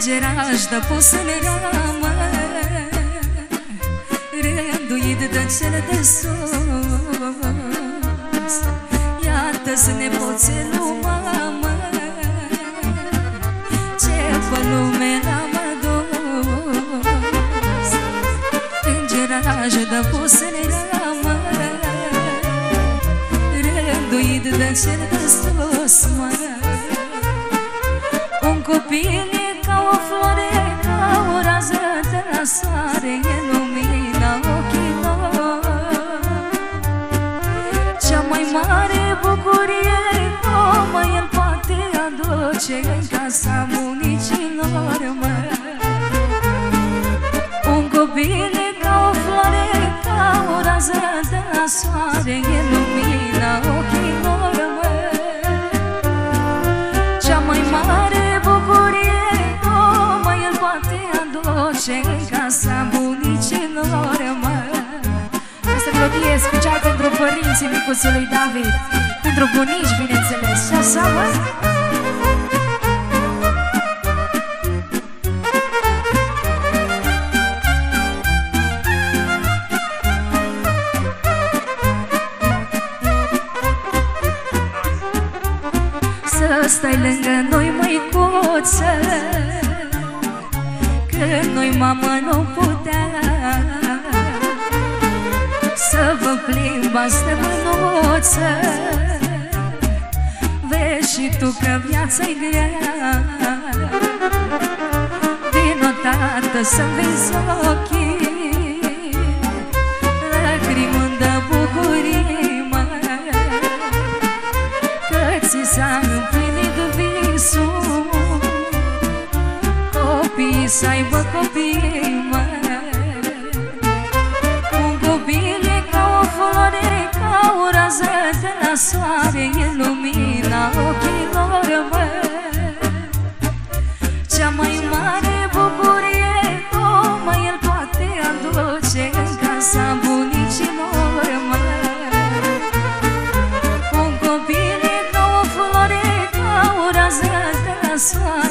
Îngeraș de pus în ramă Rânduit de cele de sus. Iată-ți nepoțelul, mamă ca o floare Ca o rază de la soare E lumina ochilor, mă cea mai mare bucurie Numai el poate aduce În casa bunicilor, mă Asta melodie special pentru părinții micuțului David Pentru bunici, bineînțeles Și așa, mă? Stai lângă noi, măicuță Că noi, mamă, nu putea. Să vă plimbați de mânuță Vezi și tu că viața-i grea. Vino, tată, să-mi vezi ochii să aibă copii, mă. Un copil e ca o floare Ca o rază de la soare E lumina ochilor, mă. Cea mai mare bucurie Numai el poate aduce În casa bunicilor, mă. Un copil e ca o floare, ca o rază de la soare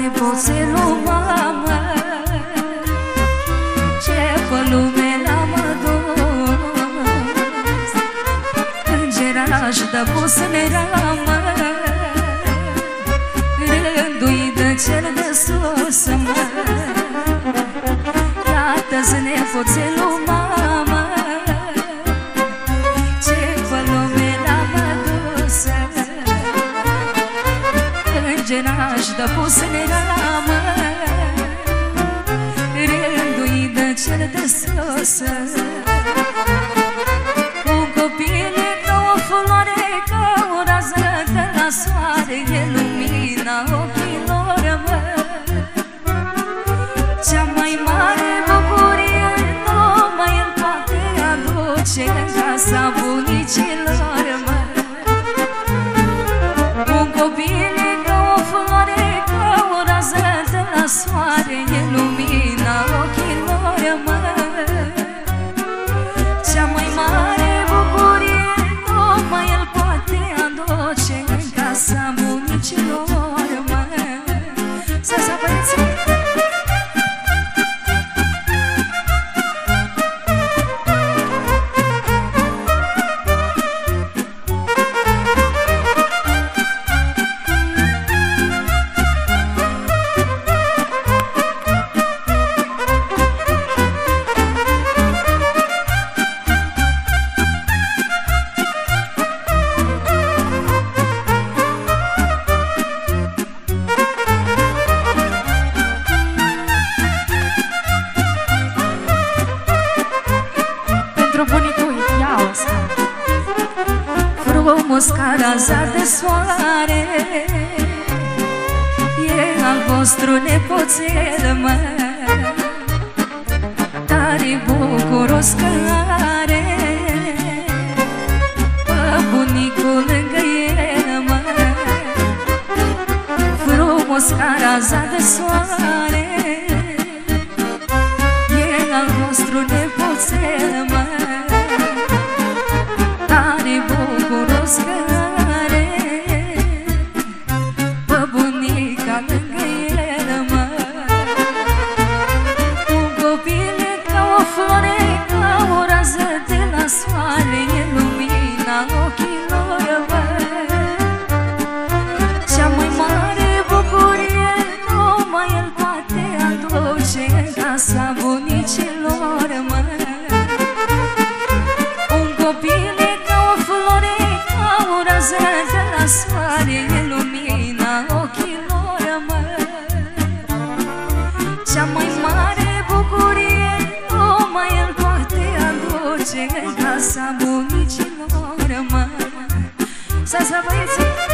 Iată-ți nepoțelul, mamă Ce pe lume l-am adus. Îngeraș de pus în ramă Rânduit de cel de sus, mă. Iată-ți nepoțelul, mamă sus Un copil e ca o floare Ca o rază de la soare bunicilor măi Să să băieții!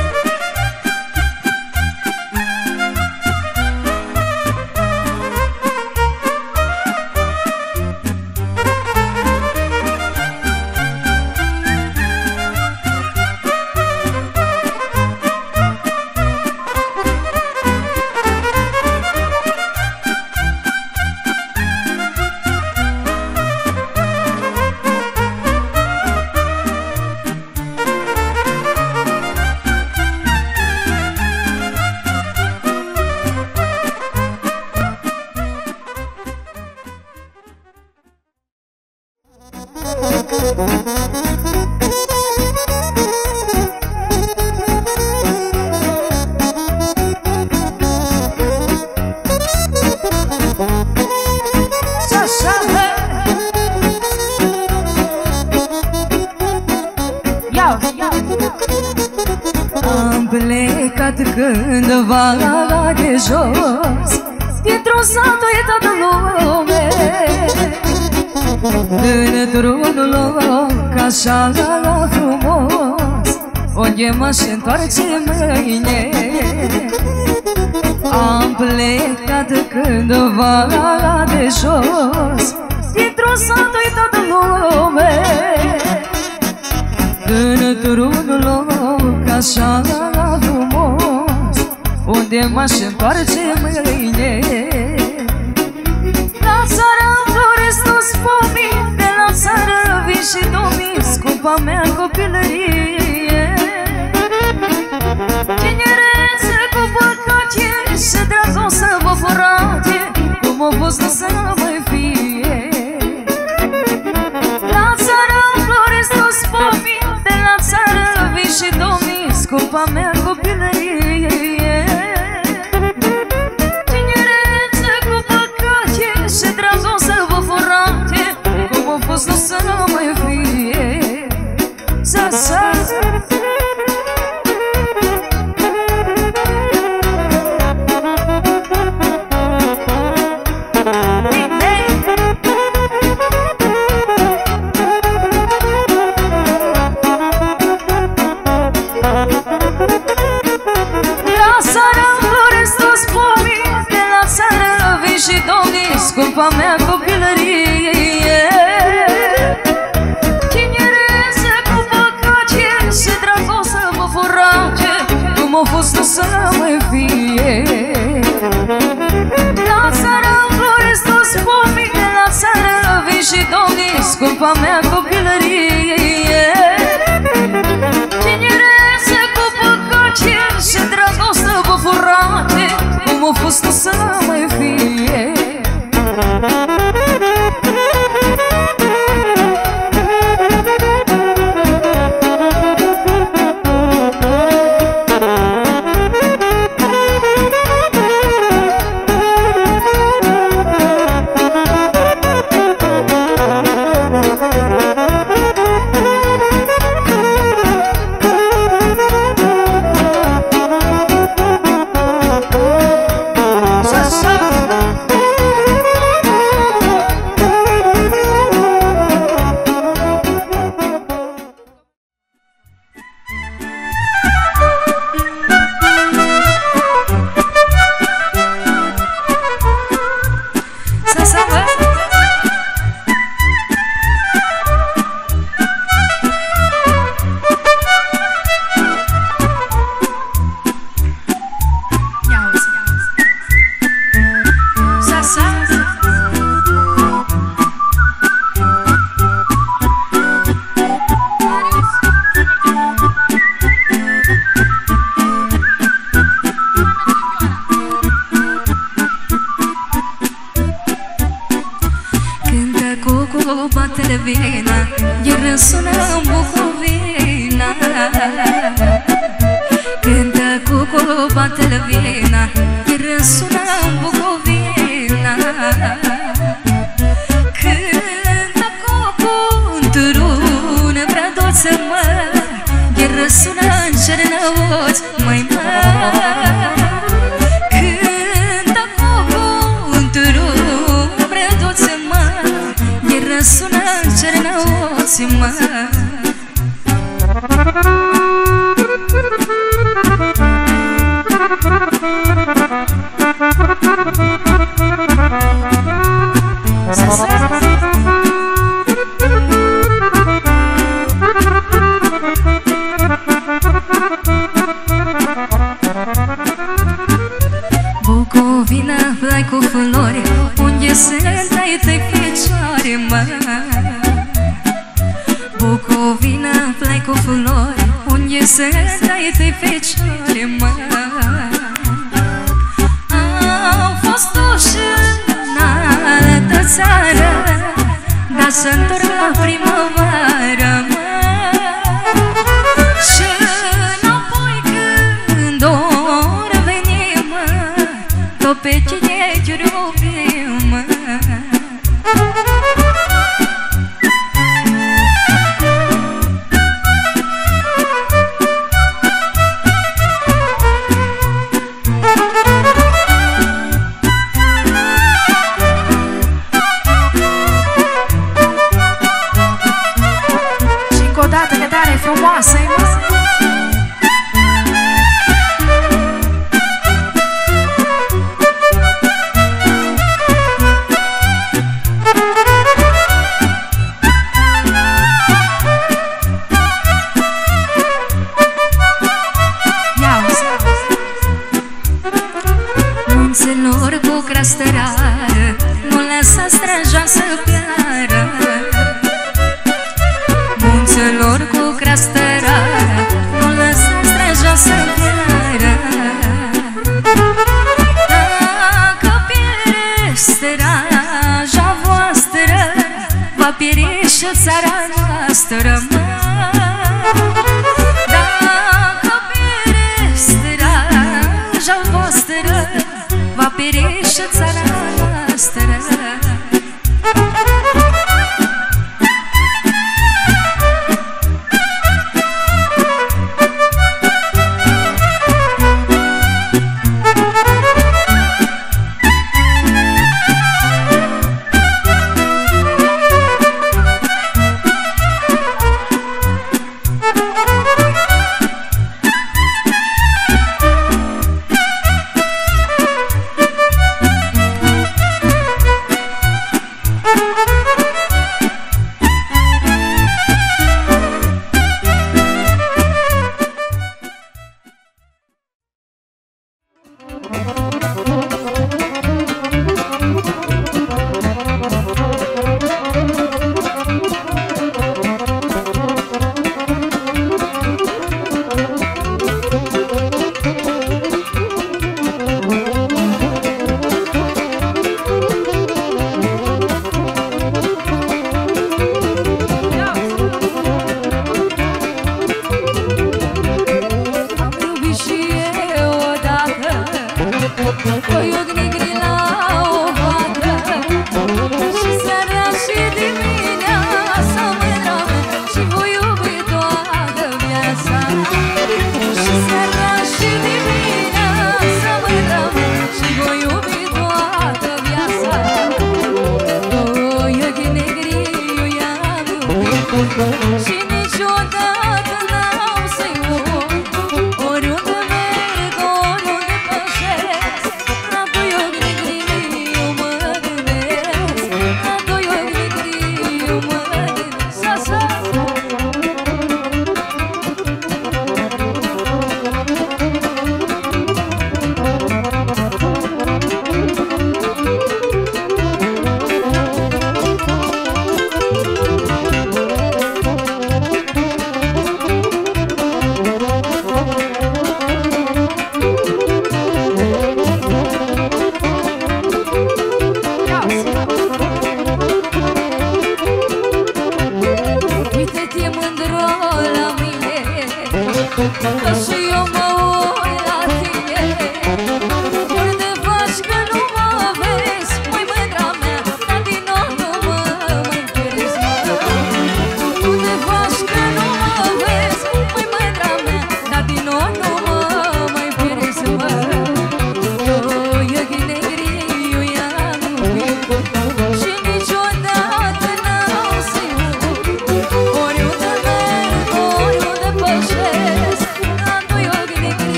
Jos Dintr-un sat uitat în lume Într-un loc așa frumos Unde m-aș întoarce mâine. Am plecat cândva de jos Dintr-un sat uitat în lume Într-un loc așa frumos Unde m-aș întoarce mâine La țară floresc toți pomii De la țară vin și domii Scumpa mea copilărie. Tinerețe cu păcatie Și dragoste vă furate Cum a fost nu să mai fie. La țară floresc toți pomii De la țară vin și domnii Scumpa mea 看 Dar să întorc la primăvară,